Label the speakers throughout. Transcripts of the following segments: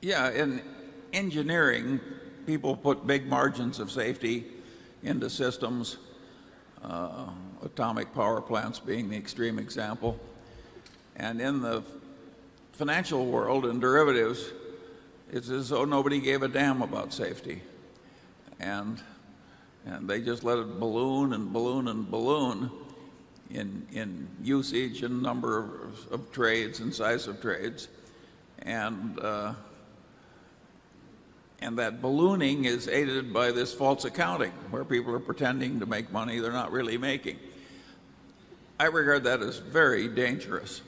Speaker 1: Yeah. In engineering, people put big margins of safety into systems, uh, atomic power plants being the extreme example. And in the financial world and derivatives, it's as though nobody gave a damn about safety. And and they just let it balloon and balloon and balloon in usage and number of trades and size of trades. And uh, that ballooning is aided by this false accounting where people are pretending to make money they're not really making. I regard that as very dangerous.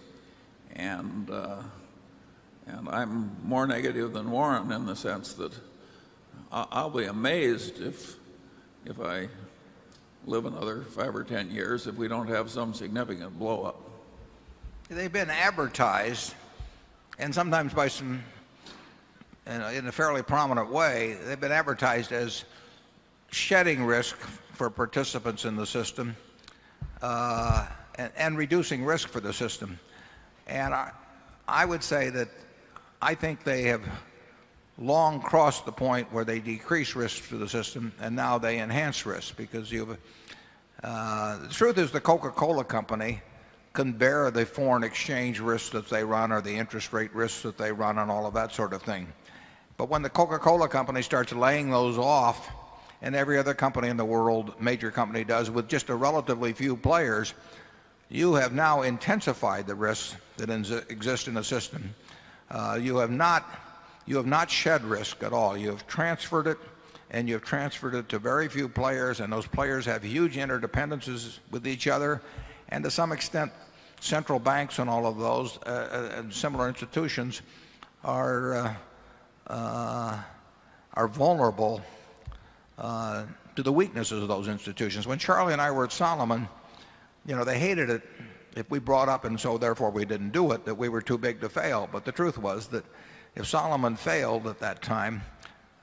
Speaker 1: And uh, and I'm more negative than Warren in the sense that I'll be amazed if if I live another 5 or 10 years if we don't have some significant blow up.
Speaker 2: They've been advertised and sometimes by some in a fairly prominent way, they've been advertised as shedding risk for participants in the system uh, and reducing risk for the system. And I would say that I think they have long crossed the point where they decrease risk to the system and now they enhance risk because you've uh, the truth is the Coca Cola Company can bear the foreign exchange risks that they run or the interest rate risks that they run and all of that sort of thing. But when the Coca Cola Company starts laying those off and every other company in the world, major company does with just a relatively few players, you have now intensified the risks that exist in the system. Uh, you have not you have not shed risk at all. You have transferred it and you have transferred it to very few players and those players have huge interdependencies with each other. And to some extent, central banks and all of those uh, uh, and similar institutions are Uh, vulnerable uh, to the weaknesses of those institutions. When Charlie and I were at Salomon, you know, they hated it if we brought up and so therefore we didn't do it that we were too big to fail. But the truth was that if Salomon failed at that time,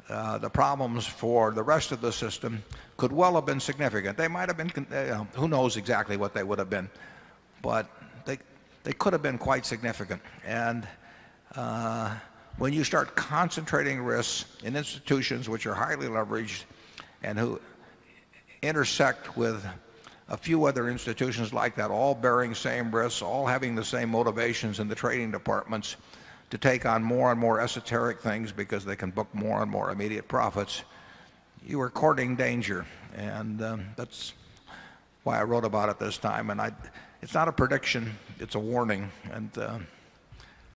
Speaker 2: uh, the problems for the rest of the system could well have been significant. They might have been who knows exactly what they would have been, but they could have been quite significant. And when you start concentrating risks in institutions which are highly leveraged and who intersect with a few other institutions like that, all bearing same risks, all having the same motivations in the trading departments to take on more and more esoteric things because they can book more and more immediate profits, you are courting danger. And um, that's why I wrote about it this time. And it's not a prediction, it's a warning. And um,